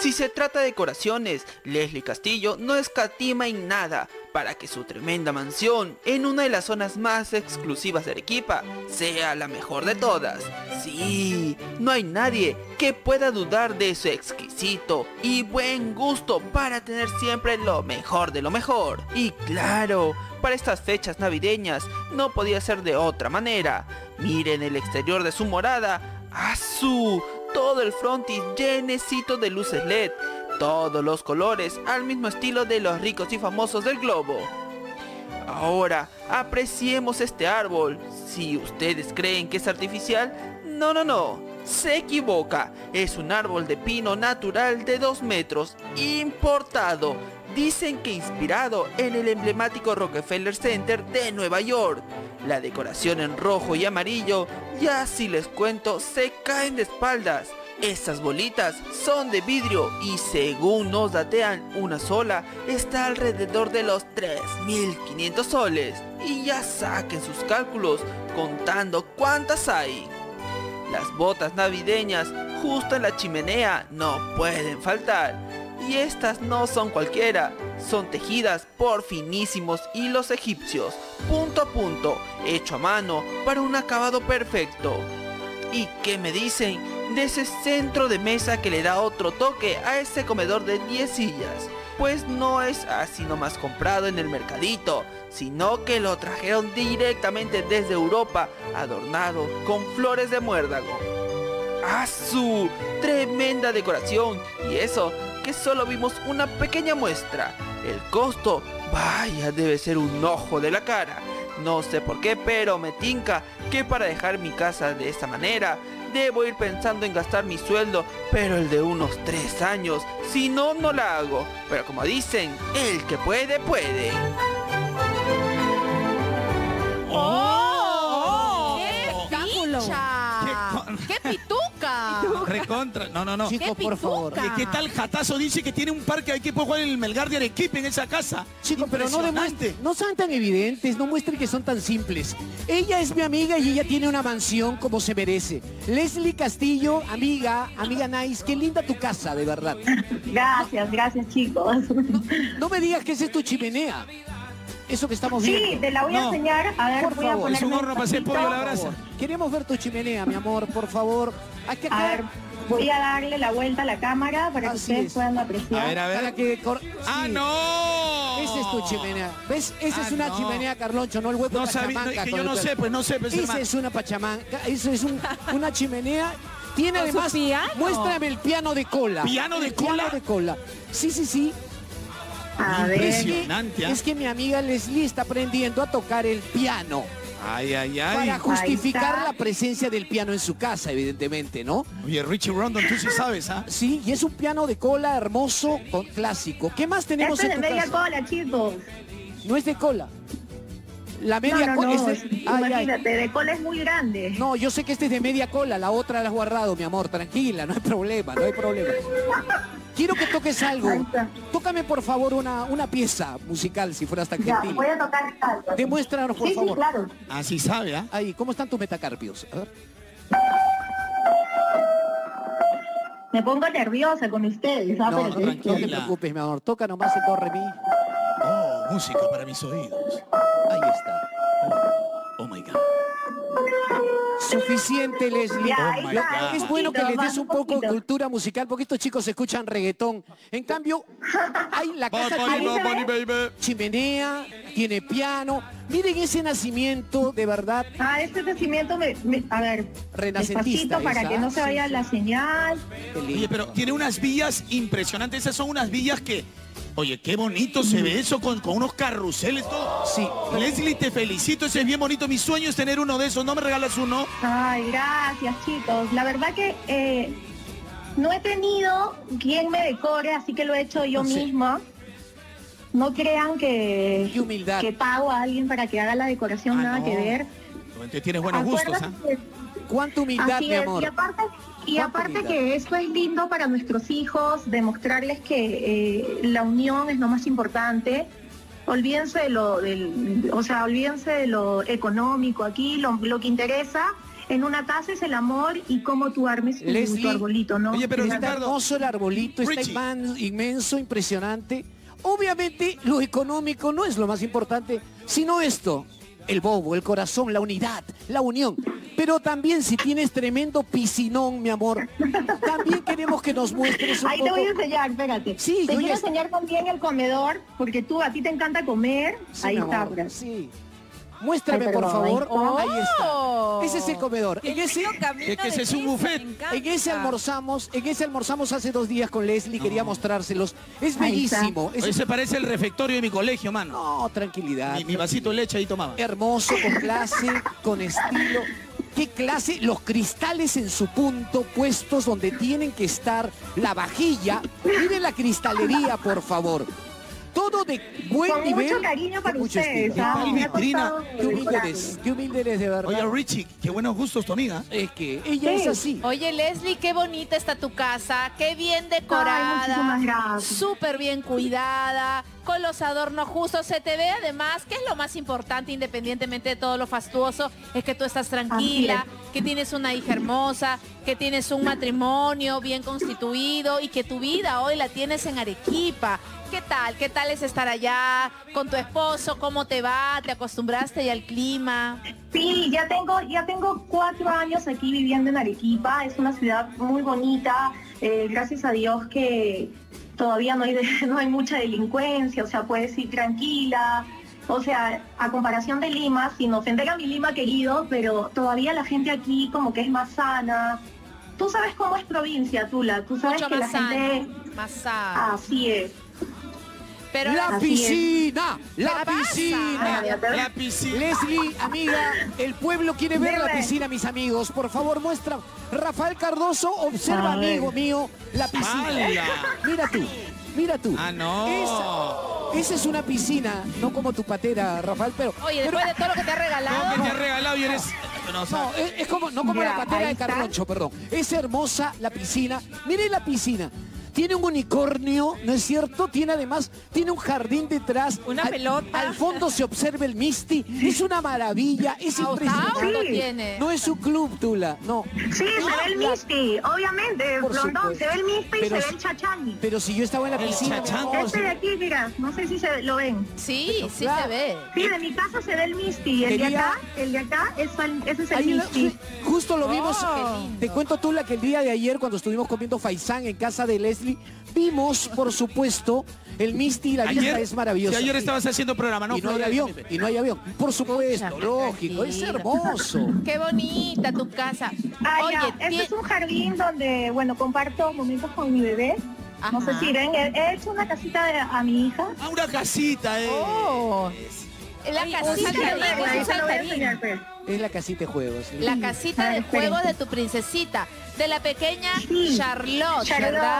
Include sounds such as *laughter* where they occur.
Si se trata de decoraciones, Leslie Castillo no escatima en nada para que su tremenda mansión, en una de las zonas más exclusivas de Arequipa, sea la mejor de todas. Sí, no hay nadie que pueda dudar de su exquisito y buen gusto para tener siempre lo mejor de lo mejor. Y claro, para estas fechas navideñas no podía ser de otra manera. Miren el exterior de su morada. ¡Azul! Todo el frontis llenecito de luces LED. Todos los colores al mismo estilo de los ricos y famosos del globo. Ahora, apreciemos este árbol. Si ustedes creen que es artificial, no, no, no. Se equivoca. Es un árbol de pino natural de 2 metros, importado. Dicen que inspirado en el emblemático Rockefeller Center de Nueva York. La decoración en rojo y amarillo, ya si les cuento, se caen de espaldas. Estas bolitas son de vidrio y según nos datean, una sola está alrededor de los 3.500 soles. Y ya saquen sus cálculos contando cuántas hay. Las botas navideñas justo en la chimenea no pueden faltar. Y estas no son cualquiera, son tejidas por finísimos hilos egipcios, punto a punto, hecho a mano para un acabado perfecto. ¿Y qué me dicen de ese centro de mesa que le da otro toque a ese comedor de 10 sillas? Pues no es así nomás comprado en el mercadito, sino que lo trajeron directamente desde Europa, adornado con flores de muérdago. ¡Ah, su! Tremenda decoración, y eso solo vimos una pequeña muestra. El costo, vaya, debe ser un ojo de la cara. No sé por qué, pero me tinca que para dejar mi casa de esta manera, debo ir pensando en gastar mi sueldo, pero el de unos tres años, si no, no la hago. Pero como dicen, el que puede, puede. ¡Oh! Recontra. No, no, no. Chico, por favor. ¿Qué, qué tal Jatazo dice que tiene un parque ahí que puede jugar en el Melgar de Arequipa en esa casa? Chicos, pero no demuestren, no sean tan evidentes, no muestren que son tan simples. Ella es mi amiga y ella tiene una mansión como se merece. Leslie Castillo, amiga, amiga Nice, qué linda tu casa, de verdad. Gracias, gracias chicos. No me digas que esa es tu chimenea. Eso que estamos Sí, viendo. te la voy a No. enseñar. A ver, Por voy a favor. poner Es un horno para hacer pollo a la brasa. Queremos ver tu chimenea, mi amor, por favor. Hay que A ver, voy a darle la vuelta a la cámara para que Así ustedes es. puedan apreciar. A ver, a Para ver. que cor- ¡Ah, sí. no! Esa es tu chimenea. ¿Ves? Esa Ah, es una no. chimenea, Carloncho, no el hueco No de sabía, no, Pachamanca es que yo no sé, pues no sé, pues Esa hermano. es una pachamanca, eso es un- una chimenea. Tiene ¿Con su además, piano? muéstrame el piano de cola. ¿Piano de El cola? Piano de cola. Sí, sí, sí. A ver. Impresionante, ¿ah? Es que mi amiga Leslie está aprendiendo a tocar el piano Ay, ay, ay. para justificar la presencia del piano en su casa, evidentemente, ¿no? Oye, Richie Rondon, tú sí sabes, ¿ah? Sí, y es un piano de cola hermoso, con, clásico. ¿Qué más tenemos Esto es en de tu media casa? cola, chicos. No es de cola. La media no, cola no. es de- Ay, ay. Imagínate, de cola es muy grande. No, yo sé que este es de media cola, la otra la has guardado, mi amor, tranquila, no hay problema, no hay problema. *laughs* Quiero que toques algo. Tócame por favor una, una pieza musical, si fueras tan Ya, gentil. voy a tocar algo. Demuéstranos, por sí, favor. Sí, claro. Así sabe, ¿ah? Ahí, ¿cómo están tus metacarpios? A ver. Me pongo nerviosa con ustedes. ¿ah? No, no, tranquila, no te preocupes, mi amor. Toca nomás el do, re, mi. Oh, música para mis oídos. Ahí está. Suficiente, Leslie. Ya, Oh está, Es bueno que les des un poco de cultura musical porque estos chicos escuchan reggaetón. En cambio, hay la casa tiene baby. chimenea, tiene piano. Miren ese nacimiento, de verdad. Ah, este nacimiento me, me- a ver, Renacentista para esa, que no se vaya sí. la señal. Oye, pero tiene unas villas impresionantes. Esas son unas villas que... Oye, qué bonito se ve eso con, con unos carruseles, todo. Sí. Leslie, te felicito, ese es bien bonito. Mi sueño es tener uno de esos. ¿No me regalas uno? Ay, gracias chicos. La verdad que eh, no he tenido quien me decore, así que lo he hecho yo No sé. misma. No crean que, Qué humildad. que pago a alguien para que haga la decoración, Ah, nada no. que ver. Entonces tienes buenos gustos, ¿ah? Acuérdate que- Cuánta humildad, Así mi es, amor. y aparte, y aparte que esto es lindo para nuestros hijos, demostrarles que eh, la unión es lo más importante. Olvídense de lo del, o sea, olvídense de lo económico aquí, lo, lo que interesa en una casa es el amor y cómo tú armes tu, Leslie. tu arbolito, ¿no? Oye, pero Está Ricardo. hermoso el arbolito, está Richie. inman- inmenso, impresionante. Obviamente lo económico no es lo más importante, sino esto, el bobo, el corazón, la unidad, la unión. Pero también si tienes tremendo piscinón, mi amor, también queremos que nos muestres un Ahí te voy a enseñar, espérate. Sí, te quiero ya- enseñar también el comedor, porque tú, a ti te encanta comer. Sí, Ahí está, amor, mira. Sí. Muéstrame, Ay, por favor. ahí Ahí está. está. Ese es el comedor. En ese, Es que ese es un buffet. en ese almorzamos, en ese almorzamos hace dos días con Leslie, quería mostrárselos. Es bellísimo. es- Oye, se parece el refectorio de mi colegio, mano. No, tranquilidad. Mi, mi vasito de leche ahí tomaba. Hermoso, con clase, con estilo. ¿Qué clase? Los cristales en su punto, puestos donde tienen que estar. La vajilla. Miren la cristalería, por favor. Todo de buen Con nivel. mucho cariño para ustedes. ¿ah? ha vitrina? Qué humilde decorarlo. eres, qué humilde eres de verdad. Oye, Richie, qué buenos gustos tu amiga. Es que ella Sí. es así. Oye, Leslie, qué bonita está tu casa, qué bien decorada, súper bien cuidada, con los adornos justos. Se te ve además, que es lo más importante, independientemente de todo lo fastuoso, es que tú estás tranquila, que tienes una hija hermosa, que tienes un matrimonio bien constituido y que tu vida hoy la tienes en Arequipa. ¿Qué tal? ¿Qué tal es estar allá con tu esposo? ¿Cómo te va? ¿Te acostumbraste ya al clima? Sí, ya tengo, ya tengo cuatro años aquí viviendo en Arequipa. Es una ciudad muy bonita. eh, gracias a Dios que todavía no hay, *laughs* no hay mucha delincuencia, o sea, puedes ir tranquila. O sea, a comparación de Lima, sin ofender a mi Lima querido, pero todavía la gente aquí como que es más sana. Tú sabes cómo es provincia, Tula. Tú sabes Mucho que más la gente... más sano. Así es. Pero La piscina, la piscina. La piscina. Leslie, amiga, el pueblo quiere ver la piscina, mis amigos. Por favor, muestra. Rafael Cardoso, observa, amigo mío, la piscina. Mira tú, mira tú. Ah, no. Esa, esa es una piscina, no como tu patera, Rafael, pero... Oye, pero- después de todo lo que te ha No, regalado. que te ha regalado y eres... No, No, es, es como, no como Ya, la patera de. Carloncho, perdón. Es hermosa la piscina. Miren la piscina. Tiene un unicornio, ¿no es cierto? Tiene además, tiene un jardín detrás. Una Al- pelota. Al fondo se observa el Misty. Es una maravilla, es Auto impresionante. Sí. No es un club, Tula, no. Sí, se ve el La- Misty, obviamente, Por Rondón, supuesto. se ve el Misty y Pero se ve si- el Chachani. Pero si yo estaba en la El piscina, Este de aquí, mira, no sé si se lo ven. Sí, Pero sí claro. se ve. Sí, de mi casa se ve el Misty. El de acá, el de acá, es el- ese es el Ahí la- Misty. justo lo vimos. lindo. Te cuento tú la que el día de ayer cuando estuvimos comiendo faisán en casa de Leslie, vimos, por supuesto, el Misty, la vista ayer, es maravillosa. si ayer estabas haciendo programa, ¿no? y no hay avión, y no hay avión. Por supuesto, lógico, es hermoso. *laughs* Qué bonita tu casa. Ah, Oye, ya, este es un jardín donde, bueno, comparto momentos con mi bebé. No sé Ajá. si ven, he, he hecho una casita de- a mi hija. Ah, una casita, eh. Oh, la casita de enseñar, pues. Es la casita de juegos. ¿sí? La casita Ah, de diferente. juegos de tu princesita, de la pequeña Sí. Charlotte, Charlotte. ¿verdad?